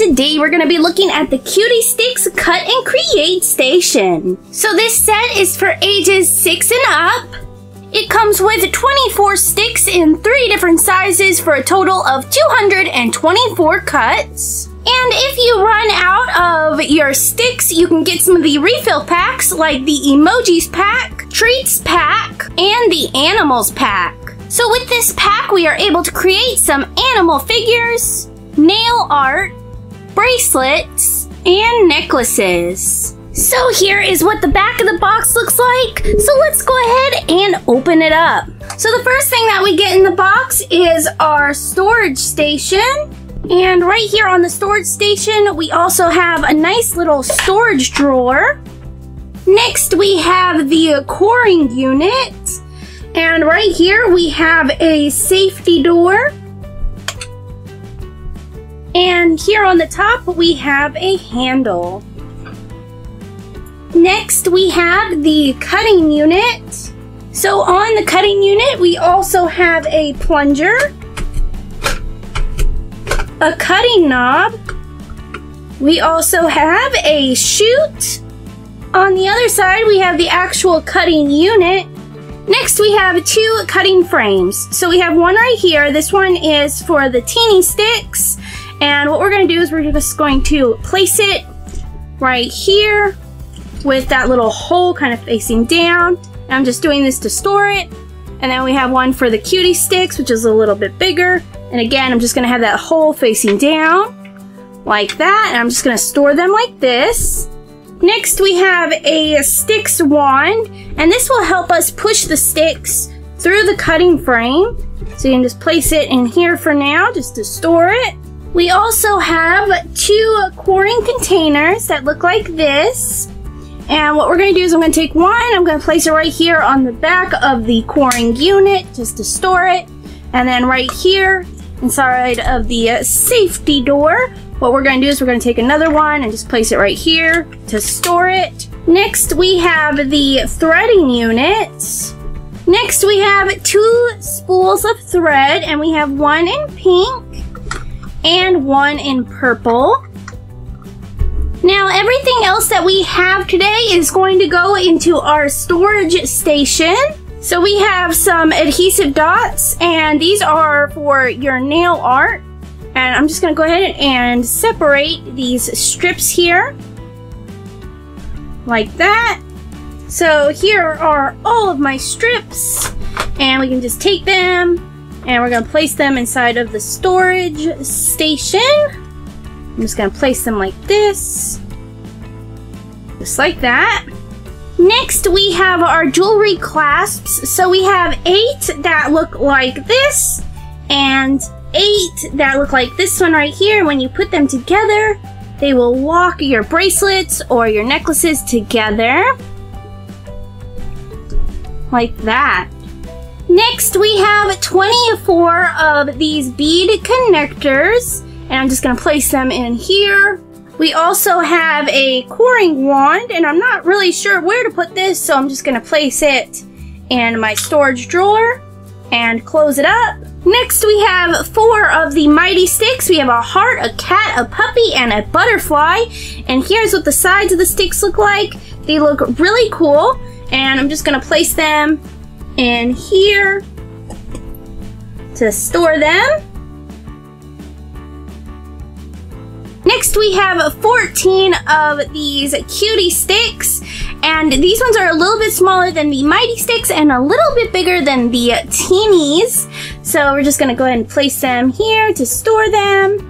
today we're going to be looking at the Cutie Stix Cut and Create Station. So this set is for ages 6 and up. It comes with 24 sticks in 3 different sizes for a total of 224 cuts. And if you run out of your sticks, you can get some of the refill packs like the Emojis pack, Treats pack, and the Animals pack. So with this pack, we are able to create some animal figures, nail art, bracelets, and necklaces. So here is what the back of the box looks like. So let's go ahead and open it up. So the first thing that we get in the box is our storage station. And right here on the storage station, we also have a nice little storage drawer. Next, we have the coring unit. And right here we have a safety door. And here on the top we have a handle. Next we have the cutting unit. So on the cutting unit we also have a plunger, a cutting knob, we also have a chute. On the other side we have the actual cutting unit Next, we have two cutting frames. So we have one right here. This one is for the teeny sticks. And what we're to do is we're just going to place it right here with that little hole kind of facing down. And I'm just doing this to store it. And then we have one for the cutie sticks, which is a little bit bigger. And again, I'm just to have that hole facing down like that. And I'm just to store them like this. Next we have a sticks wand and this will help us push the sticks through the cutting frame. So you can just place it in here for now just to store it. We also have two coring containers that look like this. And what we're going to do is I'm going to take one, I'm going to place it right here on the back of the coring unit just to store it. And then right here inside of the uh, safety door, what we're going to do is we're going to take another one and just place it right here to store it. Next, we have the threading units. Next, we have two spools of thread, and we have one in pink and one in purple. Now, everything else that we have today is going to go into our storage station. So we have some adhesive dots, and these are for your nail art. And I'm just going to go ahead and separate these strips here. Like that. So here are all of my strips. And we can just take them and we're going to place them inside of the storage station. I'm just going to place them like this. Just like that. Next, we have our jewelry clasps. So we have eight that look like this and eight that look like this one right here. When you put them together, they will lock your bracelets or your necklaces together. Like that. Next, we have 24 of these bead connectors. And I'm just to place them in here. We also have a coring wand. And I'm not really sure where to put this. So I'm just to place it in my storage drawer and close it up. Next, we have four of the Mighty Stix. We have a heart, a cat, a puppy, and a butterfly. And here's what the sides of the sticks look like. They look really cool. And I'm just to place them in here to store them. Next we have 14 of these cutie sticks and these ones are a little bit smaller than the mighty sticks and a little bit bigger than the teenies. So we're just gonna go ahead and place them here to store them.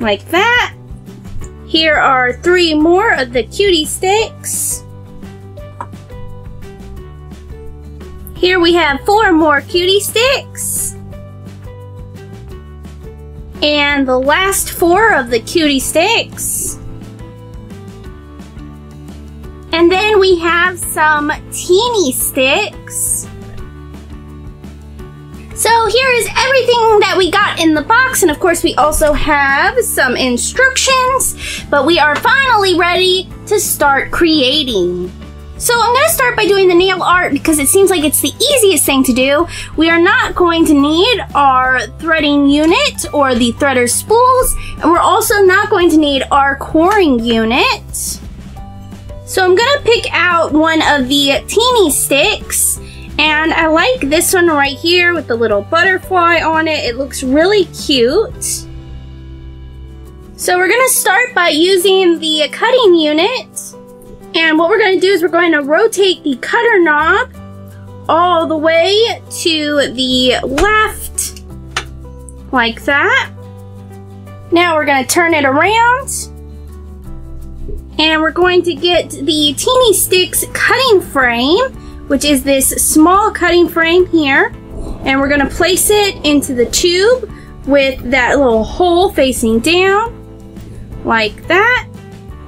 Like that. Here are three more of the cutie sticks. Here we have four more cutie sticks. And the last four of the cutie sticks. And then we have some teeny sticks. So here is everything that we got in the box. And of course we also have some instructions. But we are finally ready to start creating. So I'm going to start by doing the nail art because it seems like it's the easiest thing to do. We are not going to need our threading unit or the threader spools, and we're also not going to need our coring unit. So I'm going to pick out one of the teeny sticks, and I like this one right here with the little butterfly on it. It looks really cute. So we're going to start by using the cutting unit and what we're going to do is we're going to rotate the cutter knob all the way to the left, like that. Now we're going to turn it around. And we're going to get the Teeny Stix cutting frame, which is this small cutting frame here. And we're going to place it into the tube with that little hole facing down, like that,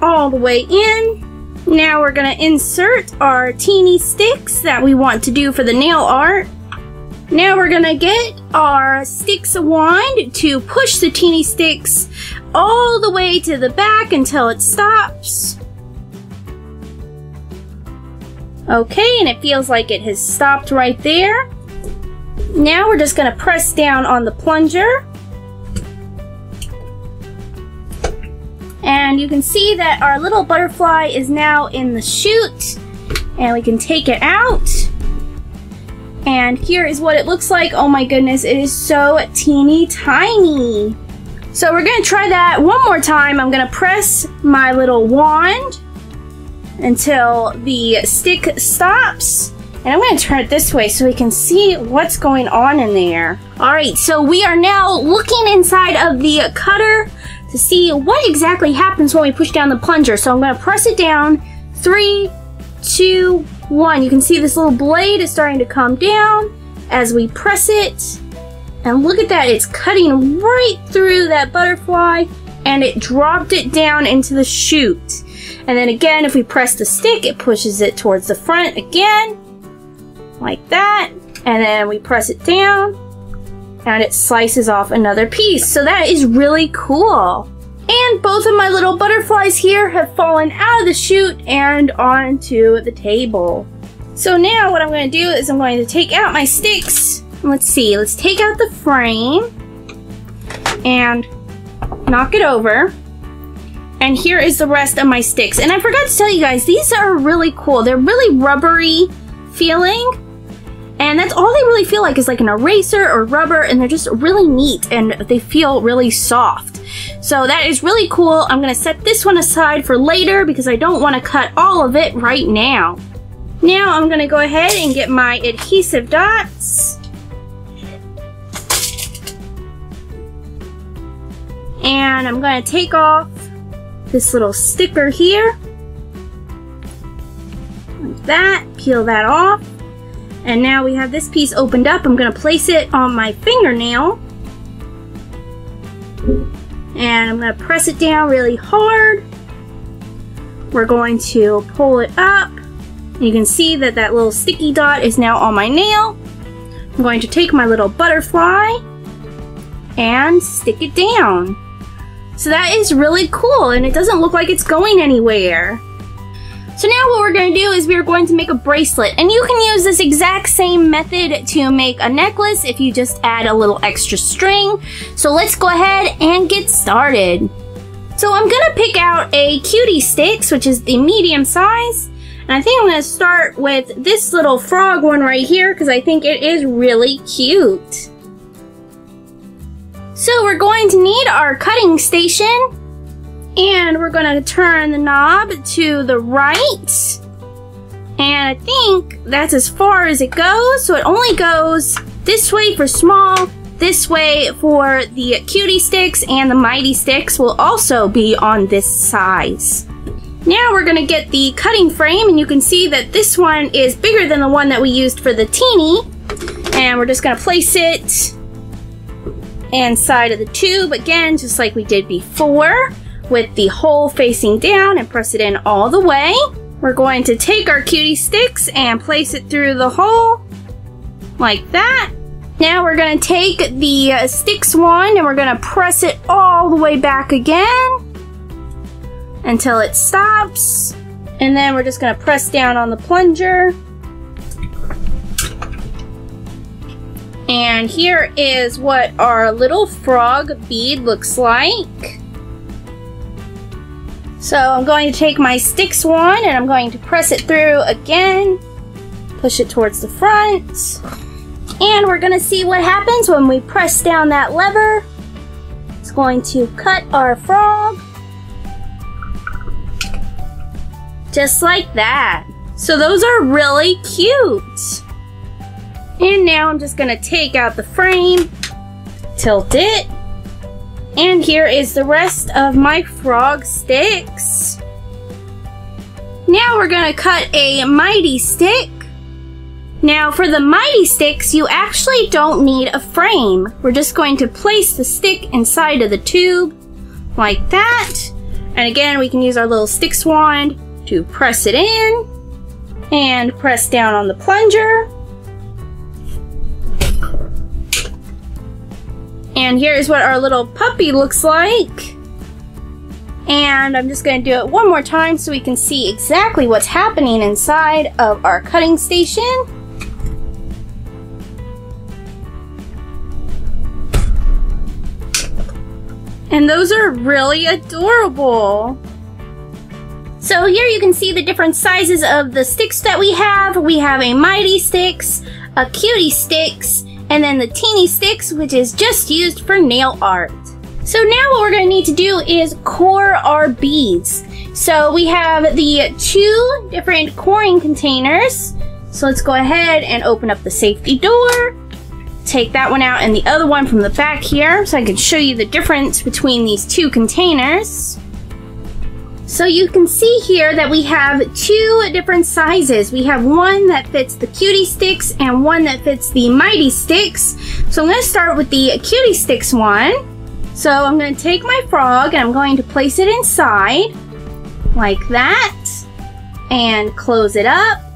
all the way in. Now we're gonna insert our teeny sticks that we want to do for the nail art. Now we're gonna get our sticks wand to push the teeny sticks all the way to the back until it stops. Okay, and it feels like it has stopped right there. Now we're just gonna press down on the plunger And you can see that our little butterfly is now in the chute and we can take it out. And here is what it looks like. Oh my goodness, it is so teeny tiny. So we're gonna try that one more time. I'm gonna press my little wand until the stick stops. And I'm gonna turn it this way so we can see what's going on in there. All right, so we are now looking inside of the cutter to see what exactly happens when we push down the plunger. So I'm going to press it down. Three, two, one. You can see this little blade is starting to come down as we press it. And look at that, it's cutting right through that butterfly and it dropped it down into the chute. And then again, if we press the stick, it pushes it towards the front again, like that. And then we press it down and it slices off another piece. So that is really cool. And both of my little butterflies here have fallen out of the chute and onto the table. So now what I'm going to do is I'm going to take out my sticks. Let's see, let's take out the frame and knock it over. And here is the rest of my sticks. And I forgot to tell you guys, these are really cool. They're really rubbery feeling and that's all they really feel like is like an eraser or rubber and they're just really neat and they feel really soft. So that is really cool. I'm to set this one aside for later because I don't want to cut all of it right now. Now I'm to go ahead and get my adhesive dots. And I'm to take off this little sticker here. Like that. Peel that off. And now we have this piece opened up. I'm going to place it on my fingernail. And I'm going to press it down really hard. We're going to pull it up. You can see that that little sticky dot is now on my nail. I'm going to take my little butterfly and stick it down. So that is really cool and it doesn't look like it's going anywhere. So now what we're going to do is we're going to make a bracelet and you can use this exact same method to make a necklace if you just add a little extra string. So let's go ahead and get started. So I'm going to pick out a cutie sticks, which is the medium size. And I think I'm going to start with this little frog one right here because I think it is really cute. So we're going to need our cutting station and we're gonna turn the knob to the right. And I think that's as far as it goes. So it only goes this way for small, this way for the cutie sticks, and the mighty sticks will also be on this size. Now we're gonna get the cutting frame and you can see that this one is bigger than the one that we used for the teeny. And we're just gonna place it inside of the tube again, just like we did before with the hole facing down and press it in all the way. We're going to take our cutie sticks and place it through the hole like that. Now we're going to take the uh, sticks one and we're going to press it all the way back again until it stops. And then we're just gonna press down on the plunger. And here is what our little frog bead looks like. So I'm going to take my Stix wand and I'm going to press it through again. Push it towards the front. And we're going to see what happens when we press down that lever. It's going to cut our frog. Just like that. So those are really cute. And now I'm just gonna take out the frame, tilt it, and here is the rest of my frog sticks. Now we're gonna cut a mighty stick. Now for the mighty sticks, you actually don't need a frame. We're just going to place the stick inside of the tube like that. And again, we can use our little Stix wand to press it in and press down on the plunger. And here's what our little puppy looks like. And I'm just going to do it one more time so we can see exactly what's happening inside of our cutting station. And those are really adorable. So here you can see the different sizes of the sticks that we have. We have a Mighty Stix, a Cutie Stix, and then the Teeny sticks, which is just used for nail art. So now what we're going to need to do is core our beads. So we have the two different coring containers. So let's go ahead and open up the safety door. Take that one out and the other one from the back here so I can show you the difference between these two containers. So you can see here that we have two different sizes. We have one that fits the Cutie Stix and one that fits the Mighty Stix. So I'm to start with the Cutie Stix one. So I'm going to take my frog and I'm going to place it inside like that and close it up.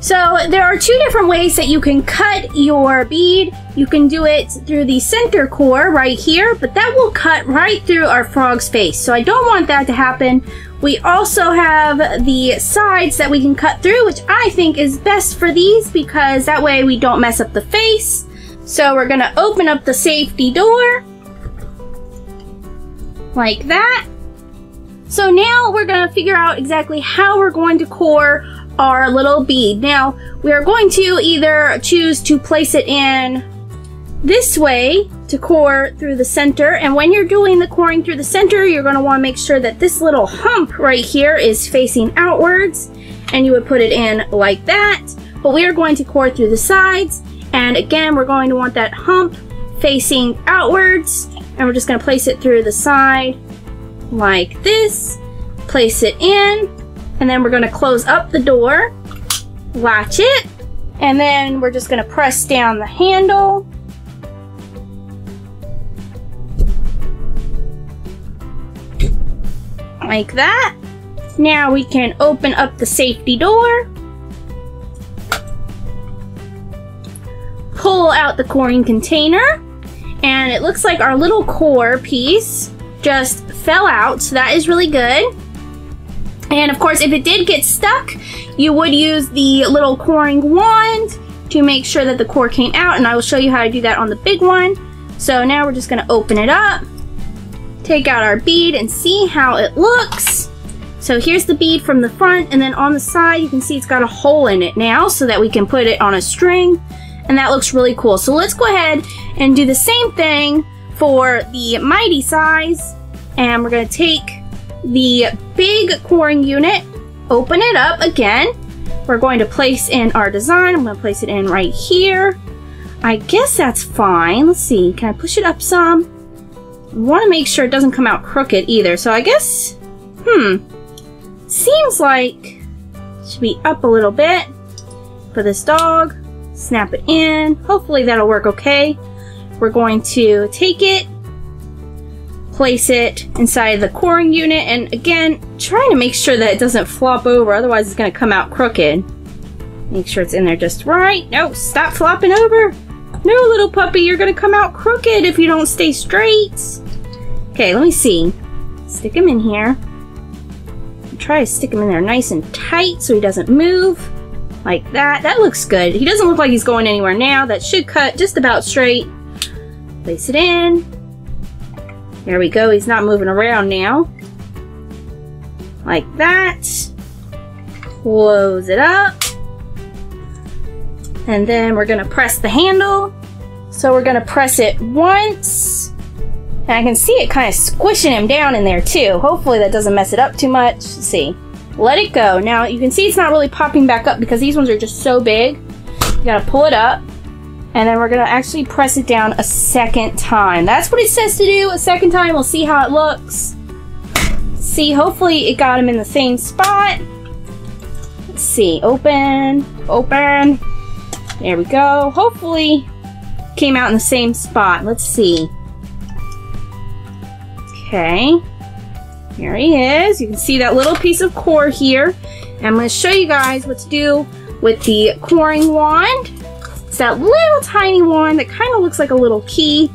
So there are two different ways that you can cut your bead. You can do it through the center core right here, but that will cut right through our frog's face. So I don't want that to happen. We also have the sides that we can cut through, which I think is best for these because that way we don't mess up the face. So we're gonna open up the safety door like that. So now we're gonna figure out exactly how we're going to core our little bead. Now, we are going to either choose to place it in this way to core through the center. And when you're doing the coring through the center, you're going to want to make sure that this little hump right here is facing outwards. And you would put it in like that. But we are going to core through the sides. And again, we're going to want that hump facing outwards. And we're just going to place it through the side like this. Place it in and then we're gonna close up the door, latch it, and then we're just gonna press down the handle. Like that. Now we can open up the safety door. Pull out the coring container. And it looks like our little core piece just fell out, so that is really good. And of course, if it did get stuck, you would use the little coring wand to make sure that the core came out. And I will show you how to do that on the big one. So now we're just gonna open it up, take out our bead and see how it looks. So here's the bead from the front and then on the side, you can see it's got a hole in it now so that we can put it on a string. And that looks really cool. So let's go ahead and do the same thing for the mighty size. And we're gonna take the big coring unit, open it up again. We're going to place in our design. I'm going to place it in right here. I guess that's fine. Let's see. Can I push it up some? I want to make sure it doesn't come out crooked either. So I guess, hmm, seems like should be up a little bit for this dog. Snap it in. Hopefully that'll work okay. We're going to take it place it inside the coring unit and again trying to make sure that it doesn't flop over otherwise it's going to come out crooked make sure it's in there just right no stop flopping over no little puppy you're going to come out crooked if you don't stay straight okay let me see stick him in here Try to stick him in there nice and tight so he doesn't move. Like that. That looks good. He doesn't look like he's going anywhere now. That should cut just about straight. Place it in. There we go. He's not moving around now. Like that. Close it up. And then we're going to press the handle. So we're going to press it once. And I can see it kind of squishing him down in there too. Hopefully that doesn't mess it up too much. Let's see. Let it go. Now you can see it's not really popping back up because these ones are just so big. You gotta pull it up. And then we're gonna actually press it down a second time. That's what it says to do a second time. We'll see how it looks. See, hopefully it got him in the same spot. Let's see, open, open. There we go. Hopefully came out in the same spot. Let's see. Okay. Here he is. You can see that little piece of core here. And I'm to show you guys what to do with the coring wand. It's that little tiny one that kind of looks like a little key.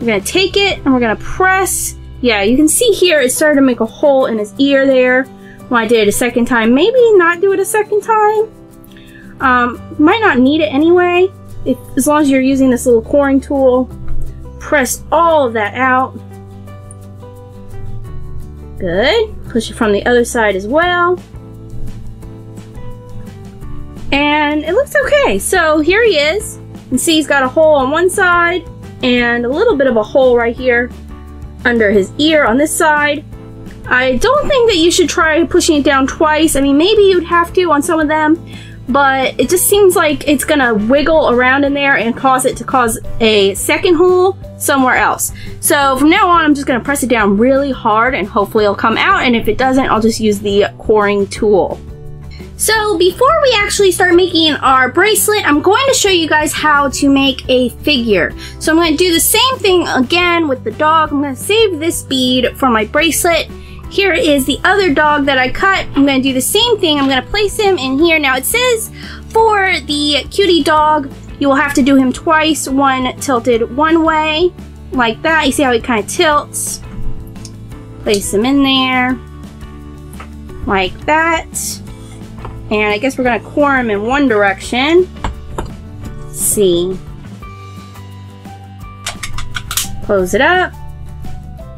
We're to take it and we're to press. Yeah, you can see here it started to make a hole in his ear there when I did it a second time. Maybe not do it a second time. Um, might not need it anyway. If, as long as you're using this little coring tool, press all of that out. Good. Push it from the other side as well. And it looks okay. So here he is. You can see he's got a hole on one side and a little bit of a hole right here under his ear on this side. I don't think that you should try pushing it down twice. I mean, maybe you'd have to on some of them, but it just seems like it's gonna wiggle around in there and cause it to cause a second hole somewhere else. So from now on, I'm just gonna press it down really hard and hopefully it'll come out. And if it doesn't, I'll just use the coring tool. So before we actually start making our bracelet, I'm going to show you guys how to make a figure. So I'm going to do the same thing again with the dog. I'm going to save this bead for my bracelet. Here is the other dog that I cut. I'm going to do the same thing. I'm going to place him in here. Now it says for the cutie dog, you will have to do him twice, one tilted one way, like that. You see how he kind of tilts? Place him in there, like that. And I guess we're going to core him in one direction. Let's see. Close it up.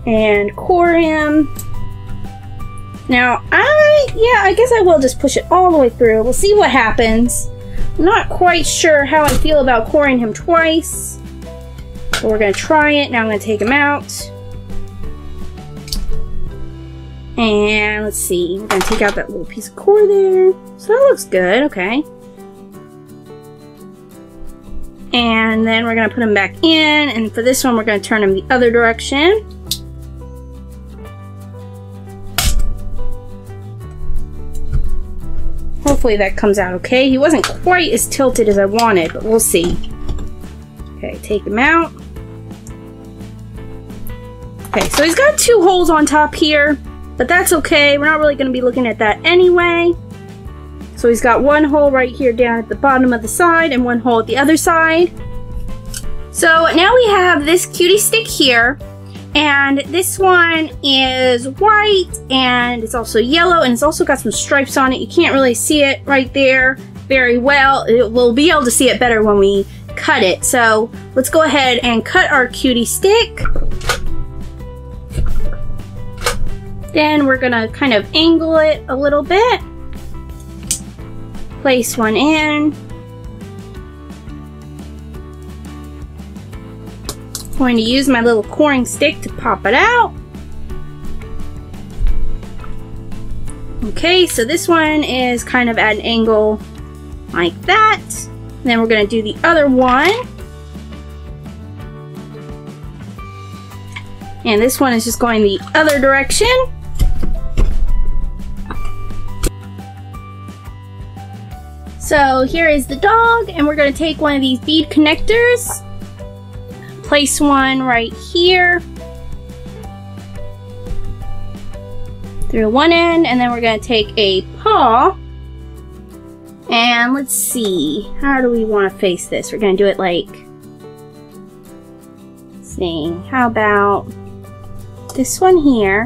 And core him. Now, I, yeah, I guess I will just push it all the way through. We'll see what happens. I'm not quite sure how I feel about coring him twice. But we're going to try it. Now I'm going to take him out. And let's see, we're going to take out that little piece of core there. So that looks good, okay. And then we're going to put them back in. And for this one, we're going to turn them the other direction. Hopefully that comes out okay. He wasn't quite as tilted as I wanted, but we'll see. Okay, take him out. Okay, so he's got two holes on top here. But that's okay. We're not really going to be looking at that anyway. So he's got one hole right here down at the bottom of the side and one hole at the other side. So now we have this cutie stick here. And this one is white and it's also yellow and it's also got some stripes on it. You can't really see it right there very well. It, we'll be able to see it better when we cut it. So let's go ahead and cut our cutie stick. Then we're gonna kind of angle it a little bit. Place one in. Going to use my little coring stick to pop it out. Okay, so this one is kind of at an angle like that. Then we're going to do the other one. And this one is just going the other direction. So here is the dog, and we're going to take one of these bead connectors, place one right here, through one end, and then we're going to take a paw, and let's see, how do we want to face this? We're going to do it like, let's see, how about this one here,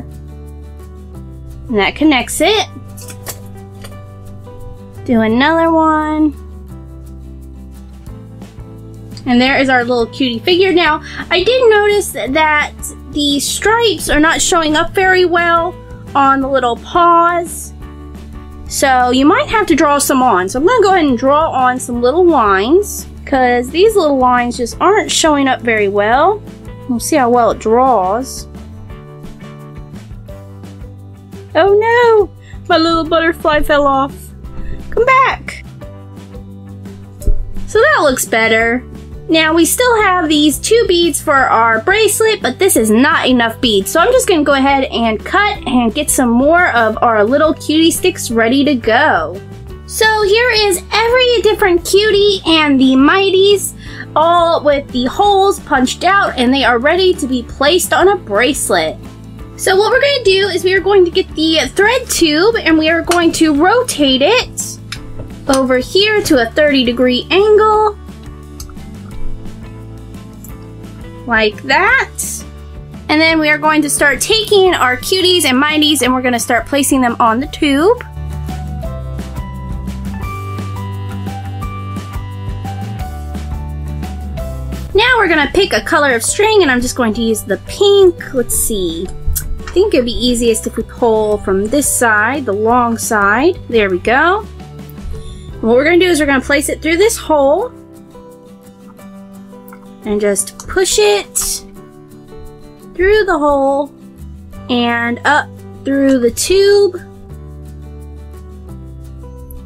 And that connects it. Do another one. And there is our little cutie figure. Now, I did notice that the stripes are not showing up very well on the little paws. So you might have to draw some on. So I'm going to go ahead and draw on some little lines because these little lines just aren't showing up very well. We'll see how well it draws. Oh no! My little butterfly fell off. Come back! So that looks better. Now we still have these two beads for our bracelet, but this is not enough beads. So I'm just gonna go ahead and cut and get some more of our little cutie sticks ready to go. So here is every different cutie and the mighties, all with the holes punched out and they are ready to be placed on a bracelet. So what we're gonna do is we are going to get the thread tube and we are going to rotate it over here to a 30 degree angle like that. And then we are going to start taking our cuties and mighties and we're going to start placing them on the tube. Now we're going to pick a color of string and I'm just going to use the pink. Let's see. I think it'd be easiest if we pull from this side, the long side. There we go. What we're going to do is we're going to place it through this hole and just push it through the hole and up through the tube.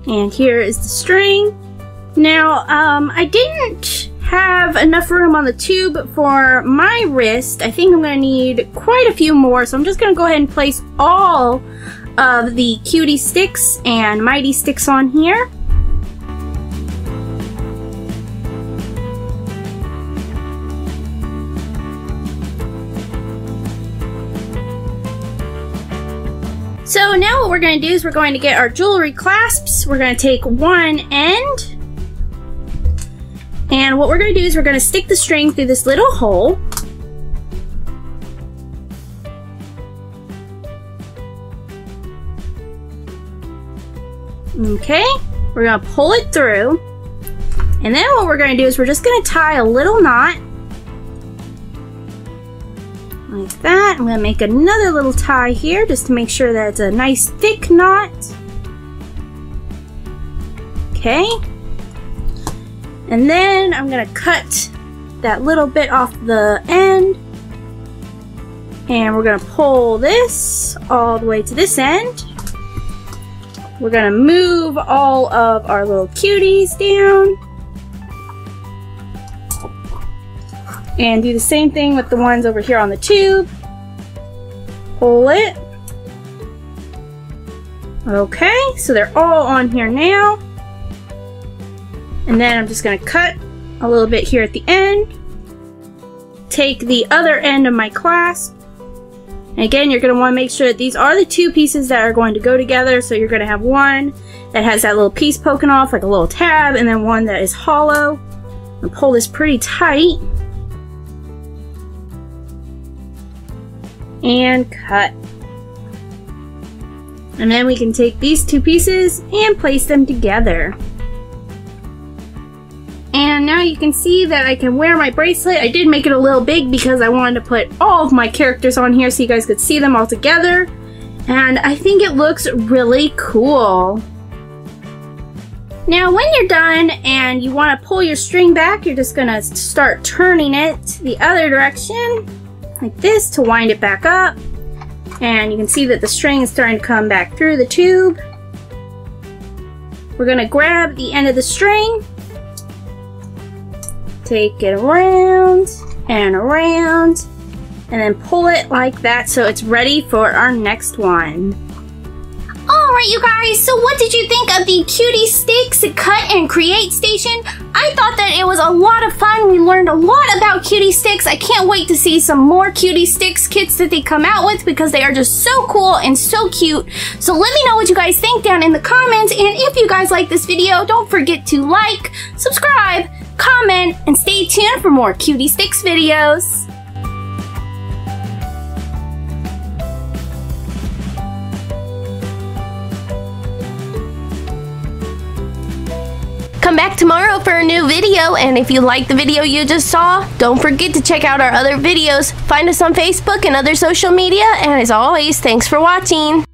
And here is the string. Now, um, I didn't have enough room on the tube for my wrist. I think I'm going to need quite a few more, so I'm just going to go ahead and place all of the cutie sticks and mighty sticks on here. So now what we're going to do is we're going to get our jewelry clasps. We're going to take one end. And what we're going to do is we're going to stick the string through this little hole. Okay, we're going to pull it through. And then what we're going to do is we're just going to tie a little knot like that. I'm to make another little tie here just to make sure that it's a nice thick knot. Okay. And then I'm going to cut that little bit off the end. And we're going to pull this all the way to this end. We're going to move all of our little cuties down. And do the same thing with the ones over here on the tube. Pull it. Okay, so they're all on here now. And then I'm just to cut a little bit here at the end. Take the other end of my clasp. And again, you're want to make sure that these are the two pieces that are going to go together. So you're to have one that has that little piece poking off like a little tab and then one that is hollow. And pull this pretty tight. And cut. And then we can take these two pieces and place them together. And now you can see that I can wear my bracelet. I did make it a little big because I wanted to put all of my characters on here so you guys could see them all together. And I think it looks really cool. Now when you're done and you want to pull your string back, you're just going to start turning it the other direction like this to wind it back up. And you can see that the string is starting to come back through the tube. We're gonna grab the end of the string, take it around and around, and then pull it like that so it's ready for our next one. Alright you guys, so what did you think of the Cutie Stix Cut and Create Station? I thought that it was a lot of fun. We learned a lot about Cutie Stix. I can't wait to see some more Cutie Stix kits that they come out with because they are just so cool and so cute. So let me know what you guys think down in the comments. And if you guys like this video, don't forget to like, subscribe, comment, and stay tuned for more Cutie Stix videos. Come back tomorrow for a new video, and if you like the video you just saw, don't forget to check out our other videos. Find us on Facebook and other social media, and as always, thanks for watching.